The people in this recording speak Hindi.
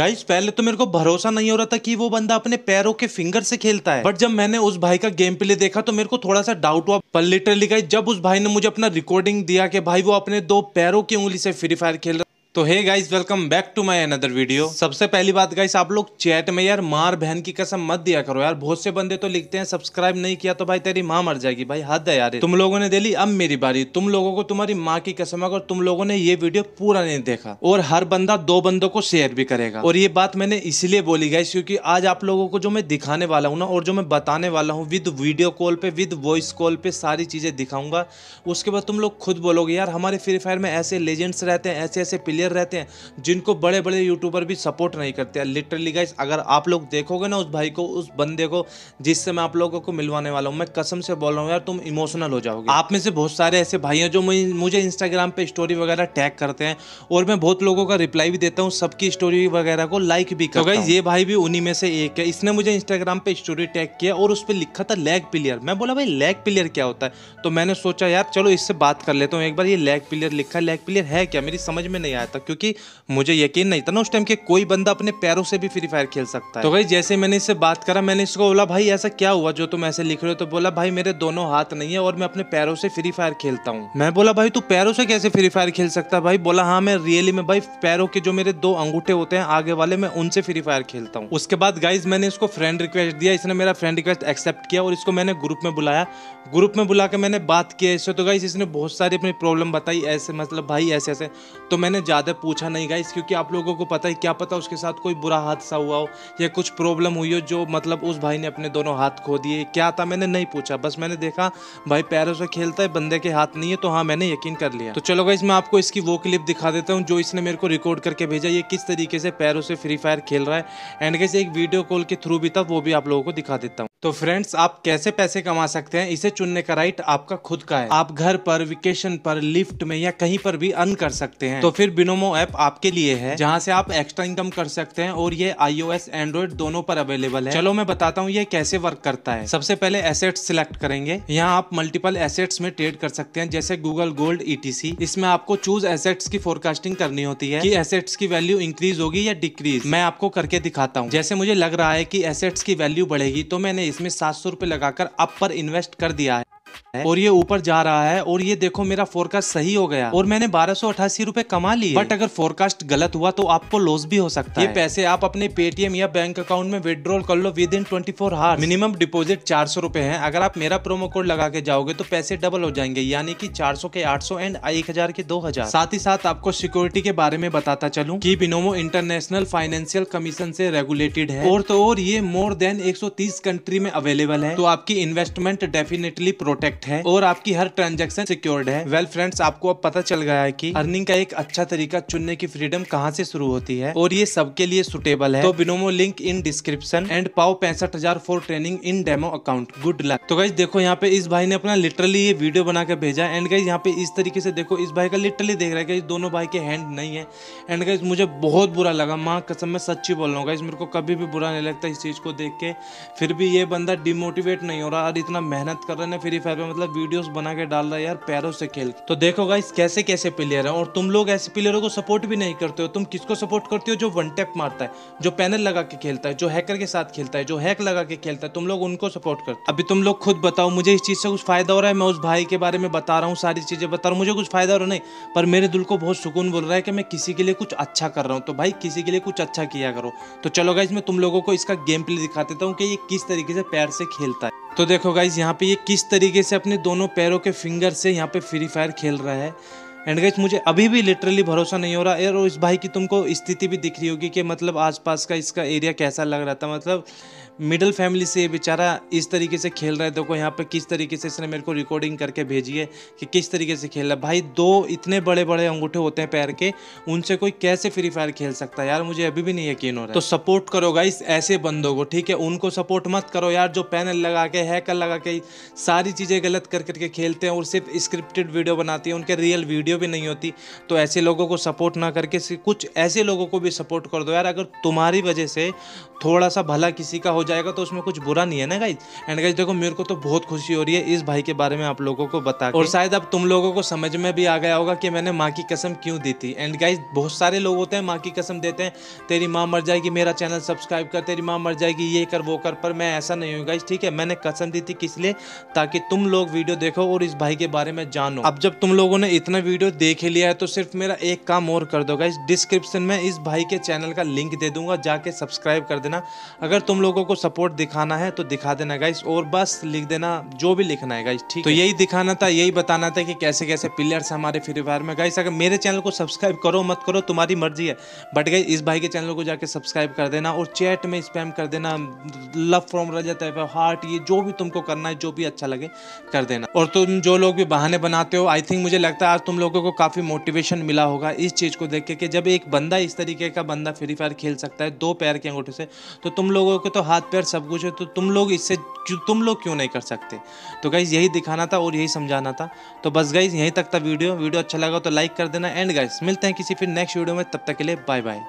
गाइस पहले तो मेरे को भरोसा नहीं हो रहा था कि वो बंदा अपने पैरों के फिंगर से खेलता है। बट जब मैंने उस भाई का गेम प्ले देखा तो मेरे को थोड़ा सा डाउट हुआ। पर लिटरली गाइस जब उस भाई ने मुझे अपना रिकॉर्डिंग दिया कि भाई वो अपने दो पैरों की उंगली से फ्री फायर खेल रहा तो hey guys welcome back to my another video सबसे पहली बात गाइस आप लोग चैट में यार मार बहन की कसम मत दिया करो यार। बहुत से बंदे तो लिखते हैं सब्सक्राइब नहीं किया तो भाई तेरी माँ मर जाएगी। भाई हद है यार तुम लोगों ने दे ली, अब मेरी बारी। तुम लोगों को तुम्हारी माँ की कसम, अगर तुम लोगों ने ये वीडियो पूरा नहीं देखा, और हर बंदा दो बंदों को शेयर भी करेगा। और ये बात मैंने इसलिए बोली गाइस क्योंकि आज आप लोगों को जो मैं दिखाने वाला हूँ ना, और जो मैं बताने वाला हूँ विद वीडियो कॉल पे विद वॉइस कॉल पे सारी चीज़ें दिखाऊँगा। उसके बाद तुम लोग खुद बोलोगे, यार, हमारे फ्री फायर में ऐसे लेजेंड्स रहते हैं ऐसे ऐसे प्लेयर रहते हैं जिनको बड़े बड़े यूट्यूबर भी सपोर्ट नहीं करते हैं। लिटरली गाइस अगर आप लोग देखोगे ना उस भाई को उस बंदे को जिससे मैं आप लोगों को मिलवाने वाला हूँ मैं कसम से बोल रहा हूँ यार तुम इमोशनल हो जाओगे। आप में से बहुत सारे ऐसे भाई हैं जो मुझे इंस्टाग्राम पे स्टोरी वगैरह टैग करते हैं और मैं बहुत लोगों का रिप्लाई भी देता हूँ सबकी स्टोरी वगैरह को लाइक भी करता तो ये भाई भी उन्हीं में से एक है। इसने मुझे इंस्टाग्राम पे स्टोरी टैग किया और उस पर लिखा था लेग प्लेयर मैं बोला भाई लेग प्लेयर क्या होता है? तो मैंने सोचा यार चलो इससे बात कर लेता हूँ एक बार ये लेग प्लेयर लिखा है लेग प्लेयर है क्या? मेरी समझ में नहीं आया था क्योंकि मुझे यकीन नहीं था ना उस टाइम के कोई बंदा अपने पैरों से भी फ्री फायर खेल सकता है। तो भाई, जैसे मैंने इससे बात करा, मैंने इसको बोला, भाई, ऐसा क्या हुआ जो तुम ऐसे लिख रहे हो? तो बोला, भाई, मेरे दोनों हाथ नहीं है और मैं अपने पैरों से फ्री फायर खेलता हूँ। मैं बोला, भाई, तू पैरों से कैसे फ्री फायर खेल सकता है? भाई, बोला हाँ मैं रियली में, भाई, पैरों के जो मेरे दो अंगूठे होते हैं, आगे वाले, मैं उनसे फ्री फायर खेलता हूँ। उसके बाद गाइज़ मैंने इसको फ्रेंड रिक्वेस्ट दिया, इसने मेरा फ्रेंड रिक्वेस्ट एक्सेप्ट किया और इसको मैंने ग्रुप में बुलाया। ग्रुप में बुला के मैंने बात किया इससे तो गाइज़ इसने बहुत सारी अपनी प्रॉब्लम बताई, ऐसे मतलब भाई, ऐसे ऐसे। तो मैंने ज़्यादा पूछा, नहीं गाइज़ क्योंकि आप लोगों को पता है, क्या पता उसके साथ कोई बुरा हादसा हुआ हो या कुछ प्रॉब्लम हुई हो जो मतलब उस भाई ने अपने दोनों हाथ खो दिए। क्या था? मैंने नहीं पूछा, बस मैंने देखा, भाई पैरों से खेलता है, बंदे के हाथ नहीं है तो हाँ मैंने यकीन कर लिया। तो चलो गाइज़ मैं आपको इसकी वो क्लिप दिखा देता हूँ जो इसने मेरे को रिकॉर्ड करके भेजा, ये किस तरीके से पैरों से फ्री फायर खेल रहा है। एंड गाइज़ एक वीडियो कॉल के थ्रू भी था, वो भी आप लोगों को दिखा देता हूँ। तो फ्रेंड्स आप कैसे पैसे कमा सकते हैं? इसे चुनने का राइट आपका खुद का है। आप घर पर वेकेशन पर लिफ्ट में या कहीं पर भी अर्न कर सकते हैं। तो फिर बिनोमो ऐप आपके लिए है, जहाँ से आप एक्स्ट्रा इनकम कर सकते हैं और ये आईओएस एंड्रॉइड दोनों पर अवेलेबल है। चलो मैं बताता हूँ ये कैसे वर्क करता है। सबसे पहले एसेट्स सिलेक्ट करेंगे। यहाँ आप मल्टीपल एसेट्स में ट्रेड कर सकते हैं, जैसे गूगल गोल्ड ईटीसी इसमें आपको चूज़ एसेट्स की फोरकास्टिंग करनी होती है कि एसेट्स की वैल्यू इंक्रीज होगी या डिक्रीज मैं आपको करके दिखाता हूँ। जैसे मुझे लग रहा है की एसेट्स की वैल्यू बढ़ेगी तो मैंने इसमें सात सौ लगाकर अप पर इन्वेस्ट कर दिया है। और ये ऊपर जा रहा है और ये देखो मेरा फोरकास्ट सही हो गया। और मैंने बारह सौ अठासी रूपए कमा लिए। बट अगर फोरकास्ट गलत हुआ तो आपको लॉस भी हो सकता है। ये पैसे आप अपने पेटीएम या बैंक अकाउंट में विद्रॉल कर लो within twenty four hour minimum deposit चार सौ रूपए है। अगर आप मेरा प्रोमो कोड लगा के जाओगे तो पैसे डबल हो जाएँगे। यानी कि चार सौ के आठ सौ एंड एक हज़ार के दो हज़ार। साथ ही साथ आपको सिक्योरिटी के बारे में बताता चलूँ। की बिनोमो इंटरनेशनल फाइनेंशियल कमीशन से रेगुलेटेड है। और तो और ये मोर देन एक सौ तीस कंट्री में अवेलेबल है। तो आपकी इन्वेस्टमेंट डेफिनेटली प्रोटेक्ट प्रोटेक्ट है। और आपकी हर ट्रांजेक्शन सिक्योर्ड है। वेल well, फ्रेंड्स आपको अब पता चल गया है की अर्निंग का एक अच्छा तरीका चुनने की फ्रीडम कहाँ से शुरू होती है। और ये सबके लिए सुटेबल है। तो Binomo link in description and पाओ पैंसठ हज़ार for training in demo account good luck तो गाइज़ देखो यहाँ पे इस भाई ने अपना लिटरली ये वीडियो बना के भेजा एंड गाइज़ यहाँ पे इस तरीके से देखो इस भाई का लिटरली देख रहा है दोनों भाई के हैंड नहीं है। एंड गाइज़ मुझे बहुत बुरा लगा। माँ कसम में सच्ची बोल रहा हूँ। गाइज़ मेरे को कभी भी बुरा नहीं लगता इस चीज़ को देख के। फिर भी ये बंदा डिमोटिवेट नहीं हो रहा और इतना मेहनत कर रहे हैं फ्री फायर में मतलब वीडियोस बना के डाल रहा है यार, पैरों से खेल। तो देखो गाइस कैसे कैसे प्लेयर है, और तुम लोग ऐसे प्लेयरों को सपोर्ट भी नहीं करते हो। तुम किसको सपोर्ट करते हो? जो वन टैप मारता है, जो पैनल लगा के खेलता है, जो हैकर के साथ खेलता है, जो हैक लगा के खेलता है, तुम लोग उनको सपोर्ट करते अभी तुम लोग खुद बताओ, मुझे इस चीज़ से कुछ फ़ायदा हो रहा है? मैं उस भाई के बारे में बता रहा हूँ, सारी चीज़ें बता रहा हूँ। मुझे कुछ फ़ायदा हो रहा नहीं, पर मेरे दिल को बहुत सुकून बोल रहा है कि मैं किसी के लिए कुछ अच्छा कर रहा हूँ। तो भाई, किसी के लिए कुछ अच्छा किया करो। तो चलो गाइज़ मैं तुम लोगों को इसका गेम प्ले दिखा देता हूँ कि ये किस तरीके से पैर से खेलता है। तो देखो गाइज़ यहाँ पे ये किस तरीके से अपने दोनों पैरों के फिंगर से यहाँ पे फ्री फायर खेल रहा है। एंड गाइज़ मुझे अभी भी लिटरली भरोसा नहीं हो रहा। है और इस भाई की तुमको स्थिति भी दिख रही होगी कि मतलब आसपास का इसका एरिया कैसा लग रहा था। मतलब मिडिल फैमिली से बेचारा इस तरीके से खेल रहा है। देखो, यहाँ पे किस तरीके से इसने मेरे को रिकॉर्डिंग करके भेजी है कि किस तरीके से खेल रहा है। भाई, दो इतने बड़े बड़े अंगूठे होते हैं पैर के, उनसे कोई कैसे फ्री फायर खेल सकता है? यार, मुझे अभी भी नहीं यकीन हो रहा तो सपोर्ट करो गाइस ऐसे बंदों को, ठीक है? उनको सपोर्ट मत करो यार, जो पैनल लगा के हैकर लगा के सारी चीज़ें गलत कर करके खेलते हैं और सिर्फ़ स्क्रिप्टेड वीडियो बनाती है, उनके रियल वीडियो वीडियो भी नहीं होती तो ऐसे लोगों को सपोर्ट ना करके कुछ ऐसे लोगों को भी सपोर्ट कर दो। यार, अगर तुम्हारी वजह से थोड़ा सा भला किसी का हो जाएगा तो उसमें कुछ बुरा नहीं है ना गाइज़ एंड गाइज़ देखो, मेरे को तो बहुत खुशी हो रही है इस भाई के बारे में आप लोगों को बता और शायद अब तुम लोगों को समझ में भी आ गया होगा कि मैंने माँ की कसम क्यों दी थी। एंड गाइज़ बहुत सारे लोग होते हैं, माँ की कसम देते हैं, तेरी माँ मर जाएगी, मेरा चैनल सब्सक्राइब कर, तेरी माँ मर जाएगी, ये कर, वो कर, पर मैं ऐसा नहीं हूँ गाइज़ ठीक है? मैंने कसम दी थी किस लिए? ताकि तुम लोग वीडियो देखो और इस भाई के बारे में जानो। अब जब तुम लोगों ने इतना वीडियो देख ही लिया है तो सिर्फ़ मेरा एक काम और कर दो गाइज़ डिस्क्रिप्शन में इस भाई के चैनल का लिंक दे दूँगा जाके सब्सक्राइब कर देना। अगर तुम लोगों को सपोर्ट दिखाना है तो दिखा देना गाइस और बस लिख देना जो भी लिखना है गाइस ठीक तो यही दिखाना था यही बताना था कि कैसे कैसे प्लेयर्स हमारे फ्री फायर में। गाइस अगर मेरे चैनल को सब्सक्राइब करो मत करो तुम्हारी मर्ज़ी है। बट गाइस इस भाई के चैनल को जाके सब्सक्राइब कर देना और चैट में स्पैम कर देना लव फ्रॉम रजत है हार्ट ये जो भी तुमको करना है जो भी अच्छा लगे कर देना। और तुम जो लोग भी बहाने बनाते हो आई थिंक मुझे लगता है आज तुम लोगों को काफ़ी मोटिवेशन मिला होगा इस चीज़ को देख के कि जब एक बंदा इस तरीके का बंदा फ्री फायर खेल सकता है, दो पैर के अंगूठे से तो तुम लोगों के तो हाथ, पैर सब कुछ है तो तुम लोग इससे तुम लोग क्यों नहीं कर सकते? तो गाइज़ यही दिखाना था और यही समझाना था। तो बस गाइज़ यहीं तक था वीडियो। वीडियो अच्छा लगा तो लाइक कर देना। एंड गाइज़ मिलते हैं किसी फिर नेक्स्ट वीडियो में। तब तक के लिए बाय बाय